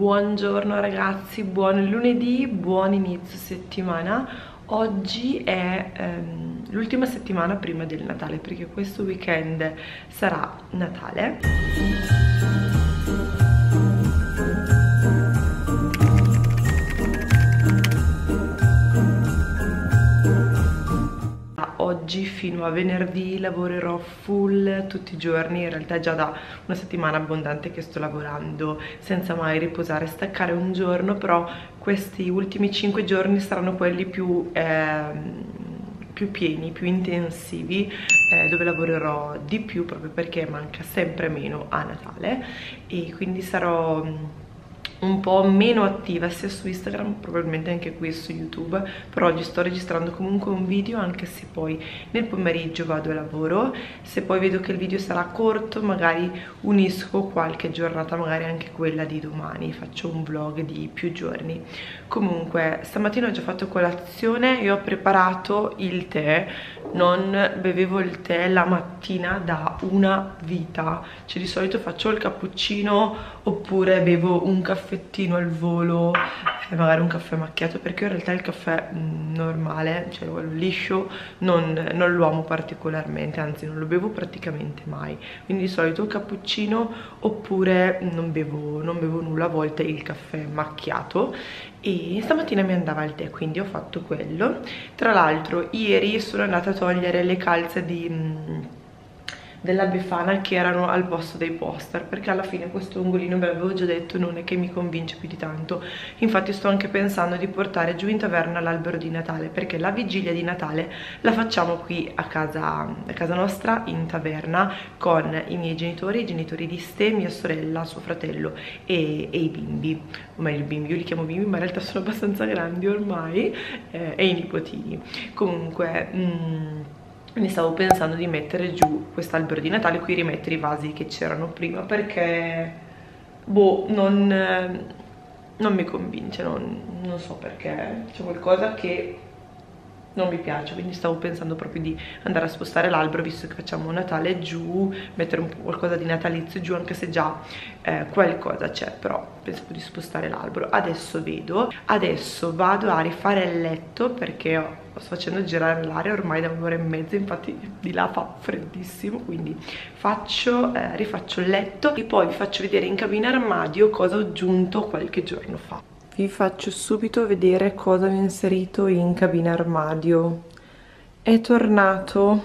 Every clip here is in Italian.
Buongiorno ragazzi, buon lunedì, buon inizio settimana. Oggi è ehm, l'ultima settimana prima del Natale perché questo weekend sarà Natale. Oggi fino a venerdì lavorerò full tutti i giorni, in realtà è già da una settimana abbondante che sto lavorando senza mai riposare staccare un giorno, però questi ultimi 5 giorni saranno quelli più... Eh, più pieni, più intensivi eh, dove lavorerò di più proprio perché manca sempre meno a Natale. E quindi sarò un po' meno attiva sia su Instagram, probabilmente anche qui su YouTube, però oggi sto registrando comunque un video anche se poi nel pomeriggio vado a lavoro, se poi vedo che il video sarà corto magari unisco qualche giornata, magari anche quella di domani, faccio un vlog di più giorni. Comunque stamattina ho già fatto colazione e ho preparato il tè, non bevevo il tè la mattina da una vita, cioè di solito faccio il cappuccino oppure bevo un caffè caffettino al volo e magari un caffè macchiato perché in realtà il caffè mm, normale, cioè quello liscio, non, non, lo amo particolarmente, anzi non lo bevo praticamente mai. Quindi di solito cappuccino oppure non bevo, non bevo nulla, a volte il caffè macchiato e stamattina mi andava il tè quindi ho fatto quello tra l'altro ieri sono andata a togliere le calze di mm, della Befana che erano al posto dei poster perché alla fine questo ungolino ve l'avevo già detto non è che mi convince più di tanto. Infatti sto anche pensando di portare giù in taverna l'albero di Natale perché la vigilia di Natale la facciamo qui a casa, a casa nostra in taverna con i miei genitori, i genitori di Ste, mia sorella, suo fratello e, e i bimbi. O meglio i bimbi, io li chiamo bimbi ma in realtà sono abbastanza grandi ormai eh, e i nipotini. Comunque... Mm, mi stavo pensando di mettere giù quest'albero di Natale qui rimettere i vasi che c'erano prima perché boh non, non mi convince non, non so perché. C'è qualcosa che non mi piace quindi stavo pensando proprio di andare a spostare l'albero visto che facciamo Natale giù mettere un po' qualcosa di natalizio giù anche se già eh, qualcosa c'è però pensavo di spostare l'albero. Adesso vedo adesso vado a rifare il letto perché ho, sto facendo girare l'aria ormai da un'ora e mezza infatti di là fa freddissimo quindi faccio eh, rifaccio il letto e poi vi faccio vedere in cabina armadio cosa ho aggiunto qualche giorno fa vi faccio subito vedere cosa ho inserito in cabina armadio. È tornato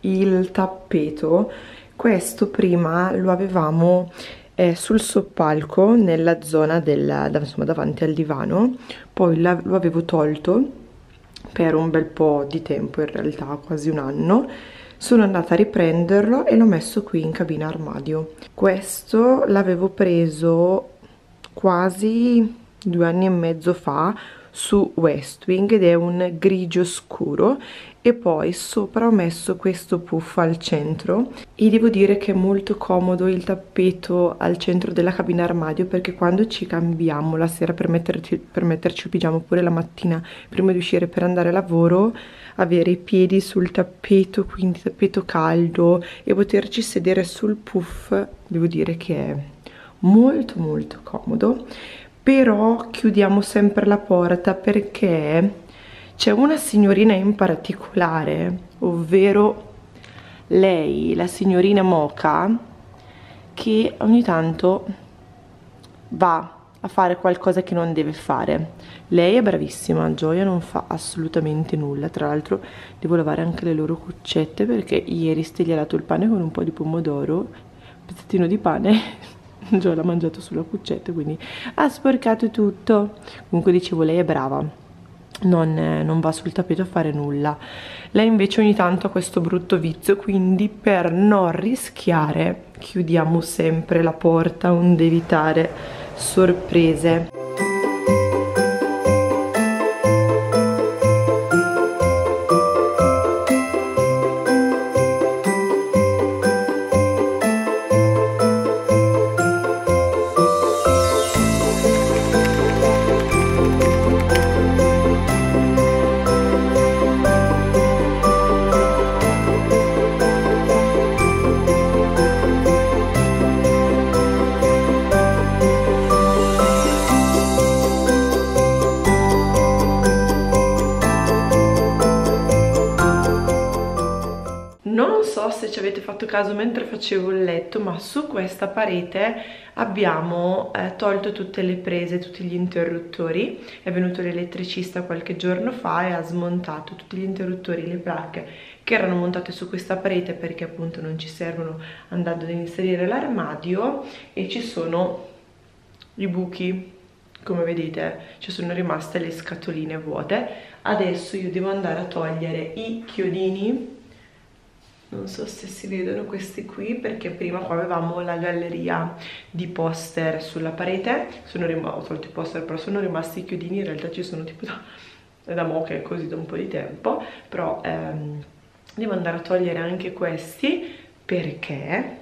il tappeto. Questo prima lo avevamo eh, sul soppalco nella zona della, insomma, davanti al divano. Poi la, lo avevo tolto per un bel po' di tempo in realtà quasi un anno. Sono andata a riprenderlo e l'ho messo qui in cabina armadio. Questo l'avevo preso quasi due anni e mezzo fa su Westwing ed è un grigio scuro e poi sopra ho messo questo puff al centro. E devo dire che è molto comodo il tappeto al centro della cabina armadio perché quando ci cambiamo la sera per metterci, per metterci il pigiama oppure la mattina prima di uscire per andare a lavoro avere i piedi sul tappeto quindi tappeto caldo e poterci sedere sul puff devo dire che è molto molto comodo però chiudiamo sempre la porta perché c'è una signorina in particolare, ovvero lei, la signorina Moca, che ogni tanto va a fare qualcosa che non deve fare. Lei è bravissima, Gioia non fa assolutamente nulla, tra l'altro devo lavare anche le loro cuccette perché ieri gli ha dato il pane con un po' di pomodoro, un pezzettino di pane Gio l'ha mangiato sulla cuccetta quindi ha sporcato tutto. Comunque dicevo lei è brava non, non, va sul tappeto a fare nulla. Lei invece ogni tanto ha questo brutto vizio quindi per non rischiare chiudiamo sempre la porta onde evitare sorprese avete fatto caso mentre facevo il letto ma su questa parete abbiamo eh, tolto tutte le prese tutti gli interruttori. È venuto l'elettricista qualche giorno fa e ha smontato tutti gli interruttori le placche che erano montate su questa parete perché appunto non ci servono andando ad inserire l'armadio e ci sono i buchi. Come vedete ci sono rimaste le scatoline vuote. Adesso io devo andare a togliere i chiodini non so se si vedono questi qui perché prima qua avevamo la galleria di poster sulla parete. Sono ho tolto i poster però sono rimasti i chiodini in realtà ci sono tipo da, da mo che è così da un po' di tempo. Però ehm, devo andare a togliere anche questi perché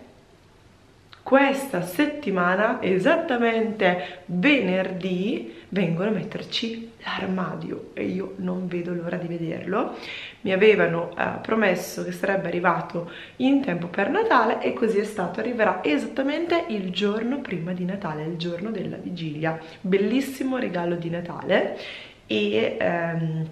questa settimana, esattamente venerdì, vengono a metterci l'armadio e io non vedo l'ora di vederlo. Mi avevano eh, promesso che sarebbe arrivato in tempo per Natale e così è stato, arriverà esattamente il giorno prima di Natale, il giorno della vigilia. Bellissimo regalo di Natale e ehm,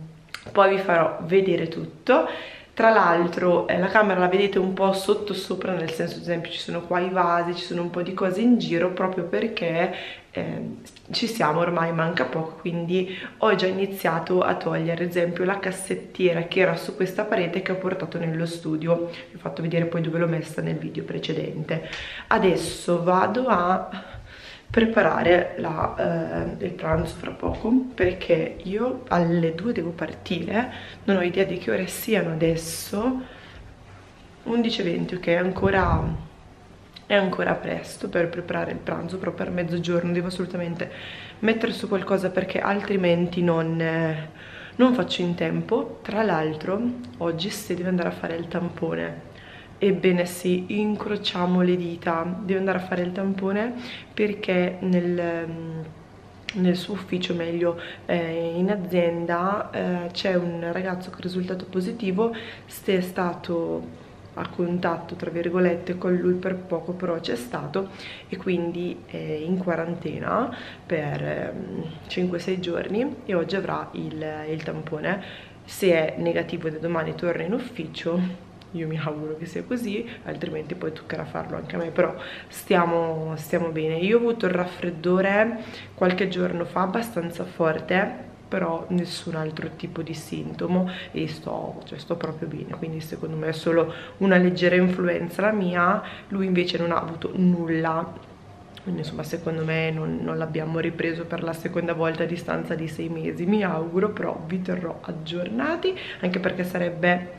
poi vi farò vedere tutto tra l'altro eh, la camera la vedete un po' sotto sopra nel senso ad esempio ci sono qua i vasi ci sono un po' di cose in giro proprio perché eh, ci siamo ormai manca poco quindi ho già iniziato a togliere ad esempio la cassettiera che era su questa parete che ho portato nello studio. Vi ho fatto vedere poi dove l'ho messa nel video precedente. Adesso vado a preparare la, eh, il pranzo fra poco perché io alle 2 devo partire non ho idea di che ore siano adesso. 11.20 ok ancora è ancora presto per preparare il pranzo però per mezzogiorno devo assolutamente mettere su qualcosa perché altrimenti non, eh, non faccio in tempo. Tra l'altro oggi si deve andare a fare il tampone ebbene sì, incrociamo le dita, devo andare a fare il tampone perché nel mm, nel suo ufficio, meglio eh, in azienda, eh, c'è un ragazzo che è risultato positivo, se è stato a contatto tra virgolette con lui per poco però c'è stato e quindi è in quarantena per eh, 5-6 giorni e oggi avrà il, il tampone. Se è negativo da domani torna in ufficio io mi auguro che sia così altrimenti poi toccherà farlo anche a me però stiamo, stiamo bene. Io ho avuto il raffreddore qualche giorno fa abbastanza forte però nessun altro tipo di sintomo e sto, cioè sto proprio bene. Quindi secondo me è solo una leggera influenza la mia lui invece non ha avuto nulla. Quindi insomma secondo me non, non l'abbiamo ripreso per la seconda volta a distanza di sei mesi. Mi auguro però vi terrò aggiornati anche perché sarebbe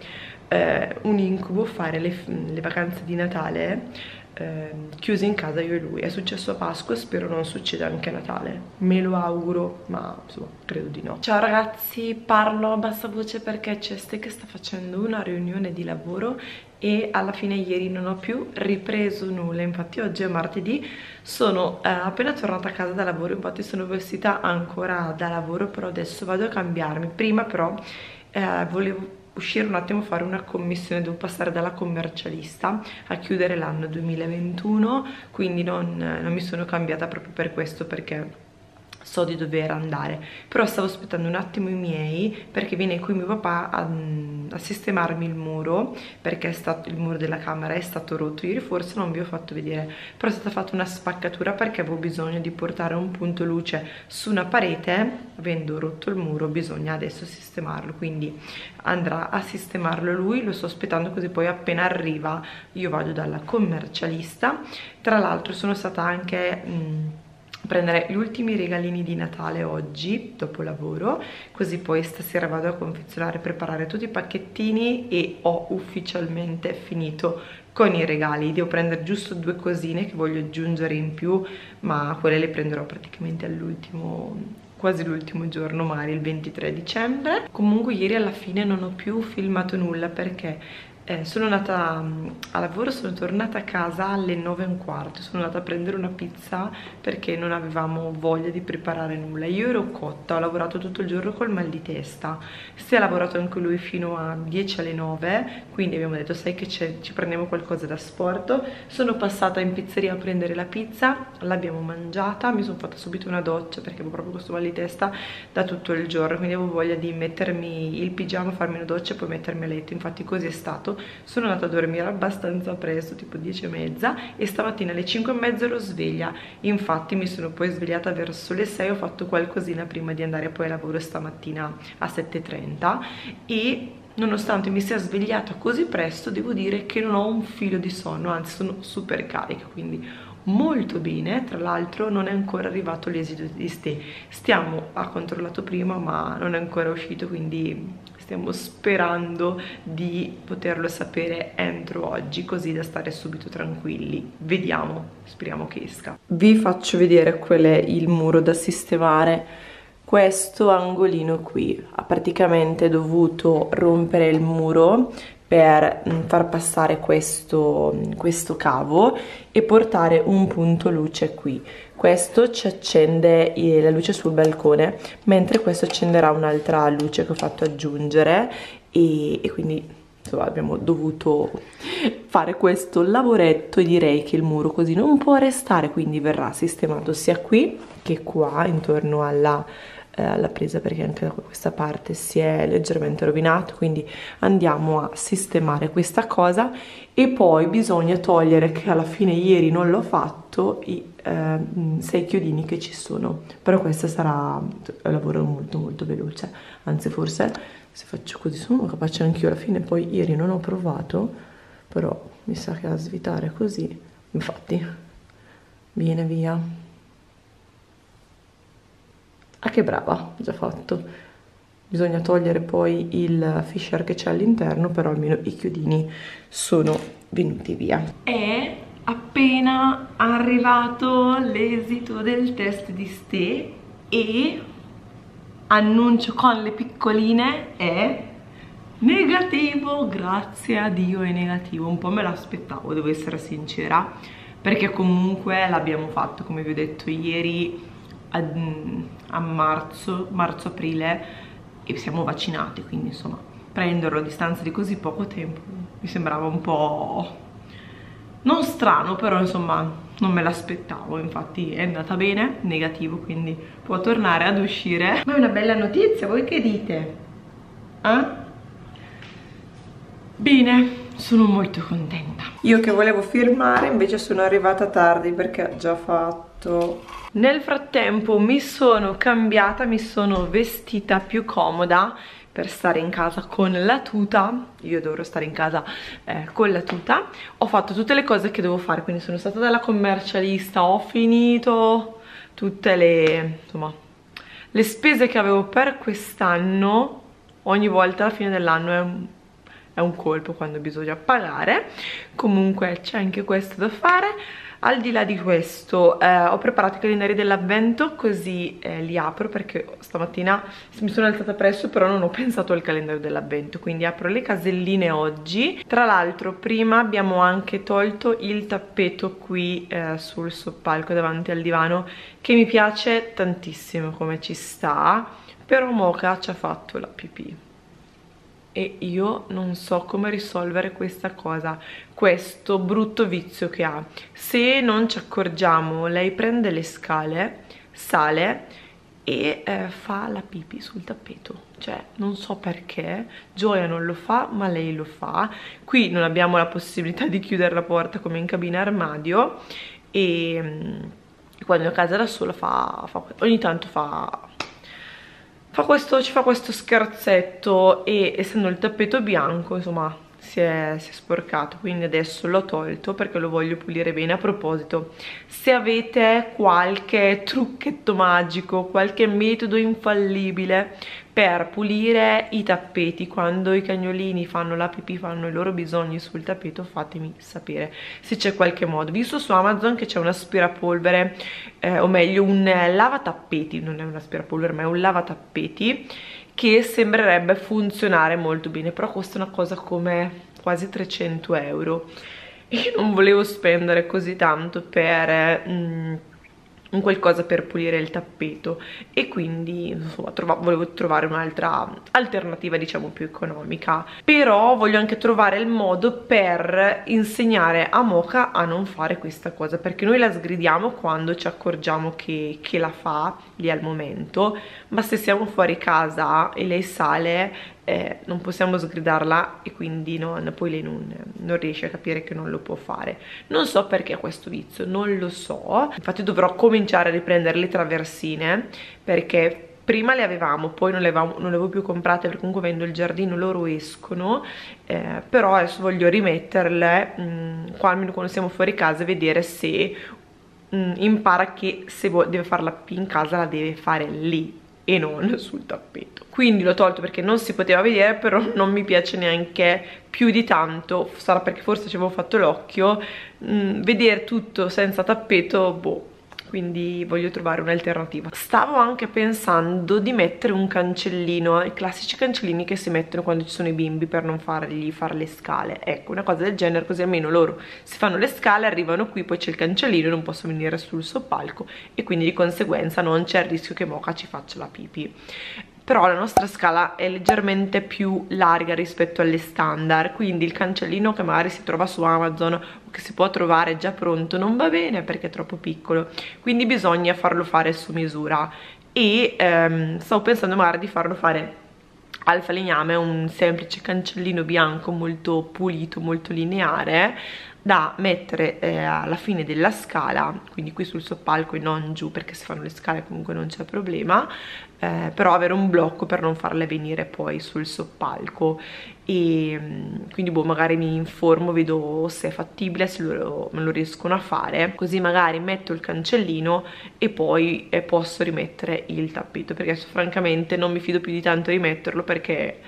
eh, un incubo fare le, le vacanze di Natale eh, chiusi in casa io e lui. È successo a Pasqua spero non succeda anche a Natale. Me lo auguro ma insomma credo di no. Ciao ragazzi. Parlo a bassa voce perché c'è Ste che sta facendo una riunione di lavoro e alla fine ieri non ho più ripreso nulla. Infatti oggi è martedì. Sono eh, appena tornata a casa da lavoro. Infatti sono vestita ancora da lavoro però adesso vado a cambiarmi. Prima però eh, volevo uscire un attimo a fare una commissione, devo passare dalla commercialista a chiudere l'anno 2021, quindi non, non mi sono cambiata proprio per questo perché so di dover andare però stavo aspettando un attimo i miei perché viene qui mio papà a, a sistemarmi il muro perché stato, il muro della camera è stato rotto ieri forse non vi ho fatto vedere però è stata fatta una spaccatura perché avevo bisogno di portare un punto luce su una parete avendo rotto il muro bisogna adesso sistemarlo quindi andrà a sistemarlo lui lo sto aspettando così poi appena arriva io vado dalla commercialista tra l'altro sono stata anche mh, prendere gli ultimi regalini di Natale oggi dopo lavoro così poi stasera vado a confezionare preparare tutti i pacchettini e ho ufficialmente finito con i regali. Devo prendere giusto due cosine che voglio aggiungere in più ma quelle le prenderò praticamente all'ultimo quasi l'ultimo giorno magari il 23 dicembre. Comunque ieri alla fine non ho più filmato nulla perché eh, sono andata mm, a lavoro, sono tornata a casa alle 9 e un quarto, sono andata a prendere una pizza perché non avevamo voglia di preparare nulla. Io ero cotta, ho lavorato tutto il giorno col mal di testa, si è lavorato anche lui fino a 10 alle 9, quindi abbiamo detto sai che ci prendiamo qualcosa da sport. Sono passata in pizzeria a prendere la pizza, l'abbiamo mangiata, mi sono fatta subito una doccia perché avevo proprio questo mal di testa da tutto il giorno, quindi avevo voglia di mettermi il pigiama, farmi una doccia e poi mettermi a letto, infatti così è stato Sono andata a dormire abbastanza presto, tipo 10 e mezza e stamattina alle 5 e mezza ero sveglia. Infatti mi sono poi svegliata verso le 6 ho fatto qualcosina prima di andare poi a lavoro stamattina a 7.30 e nonostante mi sia svegliata così presto devo dire che non ho un filo di sonno anzi sono super carica quindi molto bene. Tra l'altro non è ancora arrivato l'esito di ste. Stiamo ha controllato prima ma non è ancora uscito quindi stiamo sperando di poterlo sapere entro oggi così da stare subito tranquilli. Vediamo speriamo che esca. Vi faccio vedere qual è il muro da sistemare. Questo angolino qui ha praticamente dovuto rompere il muro per mm, far passare questo, questo cavo e portare un punto luce qui questo ci accende la luce sul balcone mentre questo accenderà un'altra luce che ho fatto aggiungere e, e quindi insomma abbiamo dovuto fare questo lavoretto e direi che il muro così non può restare quindi verrà sistemato sia qui che qua intorno alla eh, presa perché anche da questa parte si è leggermente rovinato quindi andiamo a sistemare questa cosa. E poi bisogna togliere che alla fine ieri non l'ho fatto i eh, sei chiodini che ci sono però questo sarà un lavoro molto molto veloce anzi forse se faccio così sono capace anch'io alla fine poi ieri non ho provato però mi sa che a svitare così infatti viene via Ah che brava, già fatto. Bisogna togliere poi il fisher che c'è all'interno, però almeno i chiodini sono venuti via. È appena arrivato l'esito del test di Ste e annuncio con le piccoline è negativo, grazie a Dio è negativo, un po' me l'aspettavo, devo essere sincera, perché comunque l'abbiamo fatto, come vi ho detto ieri, a, a marzo, marzo-aprile e siamo vaccinati, quindi insomma prenderlo a distanza di così poco tempo mi sembrava un po' non strano, però insomma non me l'aspettavo, infatti è andata bene, negativo, quindi può tornare ad uscire. Ma è una bella notizia, voi che dite? Eh? Bene, sono molto contenta. Io che volevo firmare invece sono arrivata tardi perché ho già fatto nel frattempo mi sono cambiata, mi sono vestita più comoda per stare in casa con la tuta. Io dovrò stare in casa eh, con la tuta. Ho fatto tutte le cose che devo fare quindi sono stata dalla commercialista ho finito tutte le insomma le spese che avevo per quest'anno. Ogni volta alla fine dell'anno è è un colpo quando bisogna pagare. Comunque c'è anche questo da fare al di là di questo eh, ho preparato i calendari dell'avvento così eh, li apro perché stamattina mi sono alzata presto però non ho pensato al calendario dell'avvento quindi apro le caselline oggi. Tra l'altro prima abbiamo anche tolto il tappeto qui eh, sul soppalco davanti al divano che mi piace tantissimo come ci sta però Mocha ci ha fatto la pipì e io non so come risolvere questa cosa, questo brutto vizio che ha. Se non ci accorgiamo, lei prende le scale, sale e eh, fa la pipì sul tappeto. Cioè, non so perché, Gioia non lo fa, ma lei lo fa. Qui non abbiamo la possibilità di chiudere la porta come in cabina armadio e mm, quando è a casa da sola fa, fa ogni tanto fa fa questo, ci fa questo scherzetto e essendo il tappeto bianco insomma si è, si è, sporcato. Quindi adesso l'ho tolto perché lo voglio pulire bene. A proposito se avete qualche trucchetto magico qualche metodo infallibile per pulire i tappeti. Quando i cagnolini fanno la pipì fanno i loro bisogni sul tappeto fatemi sapere se c'è qualche modo. Visto su Amazon che c'è un aspirapolvere eh, o meglio un lavatappeti non è un aspirapolvere ma è un lavatappeti che sembrerebbe funzionare molto bene però costa una cosa come quasi 300 euro. E non volevo spendere così tanto per... Mm, un qualcosa per pulire il tappeto. E quindi insomma trova volevo trovare un'altra alternativa diciamo più economica. Però voglio anche trovare il modo per insegnare a Mocha a non fare questa cosa perché noi la sgridiamo quando ci accorgiamo che, che la fa lì al momento ma se siamo fuori casa e lei sale eh, non possiamo sgridarla e quindi non, poi lei non, non, riesce a capire che non lo può fare. Non so perché ha questo vizio, non lo so. Infatti dovrò cominciare a riprendere le traversine perché prima le avevamo, poi non le, avevamo, non le avevo più comprate perché comunque avendo il giardino loro escono, eh, però adesso voglio rimetterle mh, mm, qua almeno quando siamo fuori casa e vedere se mm, impara che se deve farla in casa la deve fare lì e non sul tappeto. Quindi l'ho tolto perché non si poteva vedere però non mi piace neanche più di tanto sarà perché forse ci avevo fatto l'occhio mm, vedere tutto senza tappeto boh quindi voglio trovare un'alternativa. Stavo anche pensando di mettere un cancellino i classici cancellini che si mettono quando ci sono i bimbi per non fargli fare le scale. Ecco una cosa del genere così almeno loro si fanno le scale arrivano qui poi c'è il cancellino non possono venire sul soppalco e quindi di conseguenza non c'è il rischio che Mocha ci faccia la pipì però la nostra scala è leggermente più larga rispetto alle standard quindi il cancellino che magari si trova su Amazon o che si può trovare già pronto non va bene perché è troppo piccolo. Quindi bisogna farlo fare su misura. E ehm, stavo pensando magari di farlo fare al falegname un semplice cancellino bianco molto pulito, molto lineare da mettere eh, alla fine della scala quindi qui sul soppalco e non giù perché se fanno le scale comunque non c'è problema eh, però avere un blocco per non farle venire poi sul soppalco. E mm, quindi boh magari mi informo vedo se è fattibile se lo, me lo riescono a fare. Così magari metto il cancellino e poi eh, posso rimettere il tappeto perché francamente non mi fido più di tanto di metterlo perché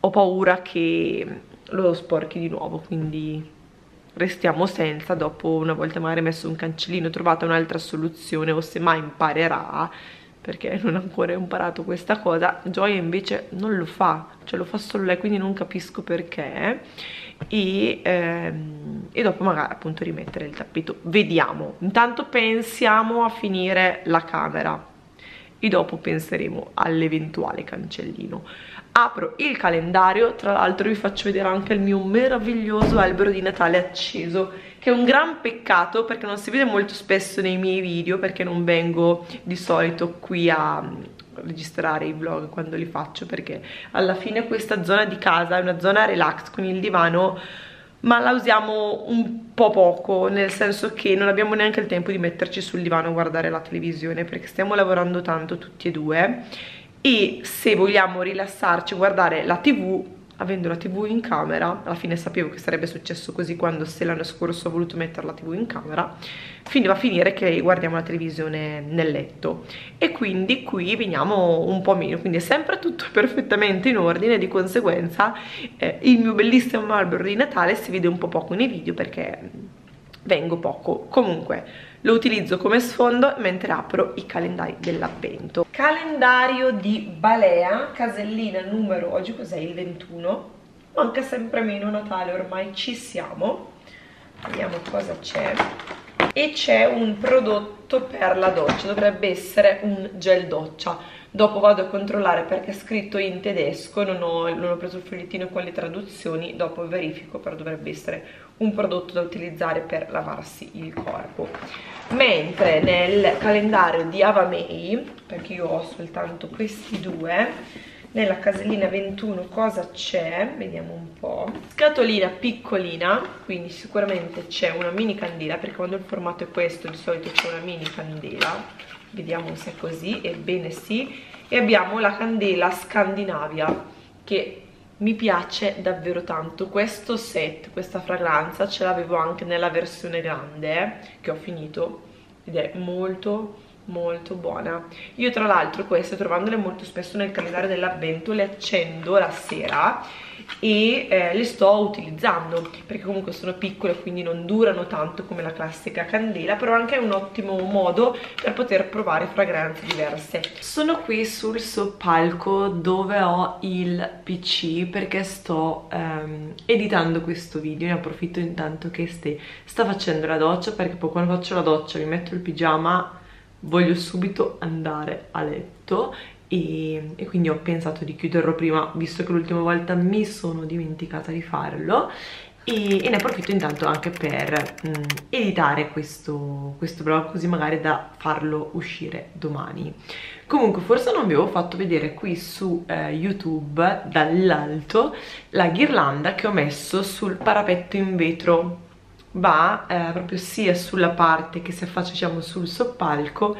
ho paura che lo sporchi di nuovo. Quindi restiamo senza dopo una volta magari messo un cancellino trovata un'altra soluzione o se mai imparerà perché non ha ancora imparato questa cosa. Gioia invece non lo fa cioè lo fa solo lei quindi non capisco perché. E, ehm, e dopo magari appunto rimettere il tappeto. Vediamo. Intanto pensiamo a finire la camera. E dopo penseremo all'eventuale cancellino apro il calendario tra l'altro vi faccio vedere anche il mio meraviglioso albero di Natale acceso che è un gran peccato perché non si vede molto spesso nei miei video perché non vengo di solito qui a mm, registrare i vlog quando li faccio perché alla fine questa zona di casa è una zona relax con il divano ma la usiamo un po' poco, nel senso che non abbiamo neanche il tempo di metterci sul divano a guardare la televisione perché stiamo lavorando tanto tutti e due e se vogliamo rilassarci guardare la tv avendo la tv in camera alla fine sapevo che sarebbe successo così quando se l'anno scorso ho voluto mettere la tv in camera finiva a finire che guardiamo la televisione nel letto. E quindi qui veniamo un po' meno. Quindi è sempre tutto perfettamente in ordine di conseguenza eh, il mio bellissimo albero di Natale si vede un po' poco nei video perché vengo poco. Comunque lo utilizzo come sfondo mentre apro i calendari dell'avvento. Calendario di Balea casellina numero oggi cos'è il 21 manca sempre meno Natale ormai ci siamo. Vediamo cosa c'è. E c'è un prodotto per la doccia dovrebbe essere un gel doccia. Dopo vado a controllare perché è scritto in tedesco non ho, non ho preso il fogliettino con le traduzioni dopo verifico però dovrebbe essere un prodotto da utilizzare per lavarsi il corpo. Mentre nel calendario di Avamei perché io ho soltanto questi due nella casellina 21 cosa c'è? Vediamo un po' scatolina piccolina quindi sicuramente c'è una mini candela perché quando il formato è questo di solito c'è una mini candela. Vediamo se è così ebbene sì. E abbiamo la candela Scandinavia che mi piace davvero tanto. Questo set, questa fragranza ce l'avevo anche nella versione grande che ho finito ed è molto molto buona. Io tra l'altro queste trovandole molto spesso nel calendario dell'avvento le accendo la sera e eh, le sto utilizzando perché comunque sono piccole quindi non durano tanto come la classica candela però anche è un ottimo modo per poter provare fragranze diverse. Sono qui sul soppalco dove ho il pc perché sto ehm, editando questo video. Ne approfitto intanto che ste sta facendo la doccia perché poi quando faccio la doccia mi metto il pigiama voglio subito andare a letto e, e, quindi ho pensato di chiuderlo prima visto che l'ultima volta mi sono dimenticata di farlo e, e ne approfitto intanto anche per mh, mm, editare questo, questo vlog così magari da farlo uscire domani. Comunque forse non vi avevo fatto vedere qui su eh, youtube dall'alto la ghirlanda che ho messo sul parapetto in vetro va eh, proprio sia sulla parte che si affaccia diciamo sul soppalco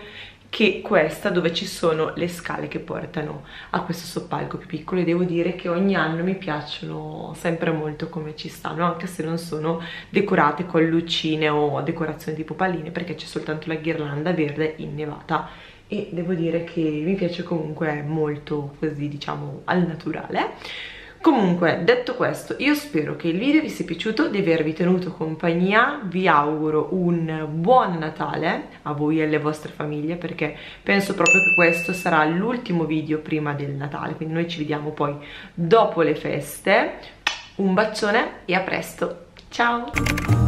che questa dove ci sono le scale che portano a questo soppalco più piccolo. E devo dire che ogni anno mi piacciono sempre molto come ci stanno anche se non sono decorate con lucine o decorazioni tipo palline perché c'è soltanto la ghirlanda verde innevata. E devo dire che mi piace comunque molto così diciamo al naturale Comunque, detto questo, io spero che il video vi sia piaciuto, di avervi tenuto compagnia, vi auguro un buon Natale a voi e alle vostre famiglie perché penso proprio che questo sarà l'ultimo video prima del Natale, quindi noi ci vediamo poi dopo le feste. Un bacione e a presto, ciao!